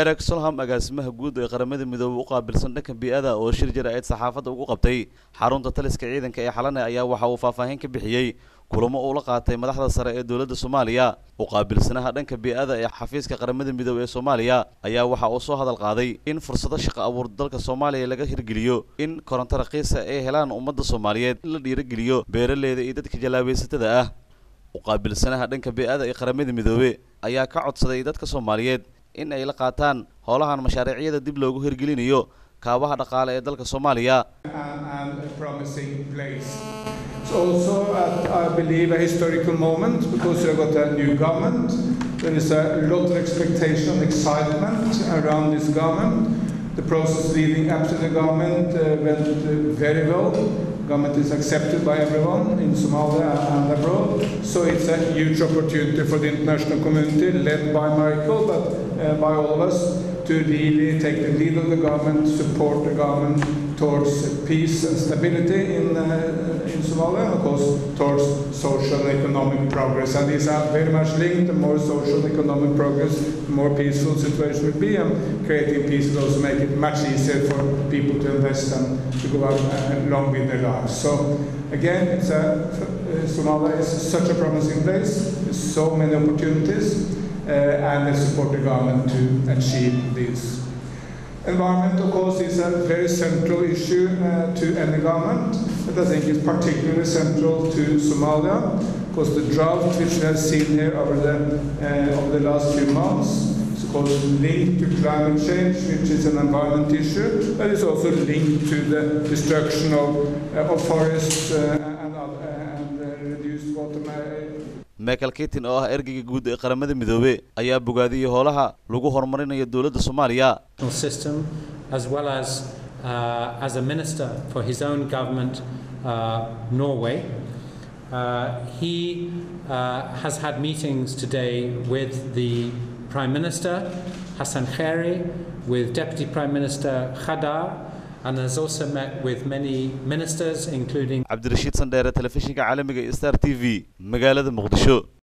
ereg solham agaasimaha guud ee qaramada midoobey u qaabilsan dhanka bii'ada oo shir jira eed saxaafadda ugu qabtay. Xarunta taliska ciidanka ee xalane ayaa waxa uu faahfaahin ka bixiyey. Kulamo uu la qaatay madaxda sare ee dowladda soomaaliya. U qaabilsanaha dhanka bii'ada ee xafiiska qaramada midoobey ee soomaaliya ayaa waxa uu soo hadal qaaday in fursado shaqo abuur dalka soomaaliya laga hirgeliyo in koronto raqiisa ay helaan ummadda soomaaliyeed in la dhiirogeliyo beeraleyda iyo dadka jalaabaysatada ah. U qaabilsanaha dhanka bii'ada ee qaramada midoobe ayaa ka codsaday dadka soomaaliyeed in ay la qaataan howlahan mashaariicyada dib loogu hirgelinayo kaabaha dhaqaale ee dalka soomaaliya Government is accepted by everyone in Somalia and abroad. So it's a huge opportunity for the international community, led by Michael, but uh, by all of us, to really take the lead of the government, support the government towards peace and stability in, uh, in Somalia, and of course towards social and economic progress. And these are very much linked. The more social and economic progress, the more peaceful situation will be. And creating peace will also make it much easier for people to invest and to go out uh, along with their lives. So again, it's a, uh, Somalia is such a promising place. There's so many opportunities. Uh, and they support the government to achieve this. Environment, of course, is a very central issue uh, to any government, but I think it's particularly central to Somalia, because the drought which we have seen here over the, uh, over the last few months is of course linked to climate change, which is an environment issue, but it's also linked to the destruction of, uh, of forests and, and reduced water ah system as well as uh, as a minister for his own government uh, Norway. Uh, he has had meetings today with the Prime Minister Hassan Khairi with Deputy Prime Minister Khadar cabdirashiid sandheere telefishinka caalamiga iyo star t v muqdisho.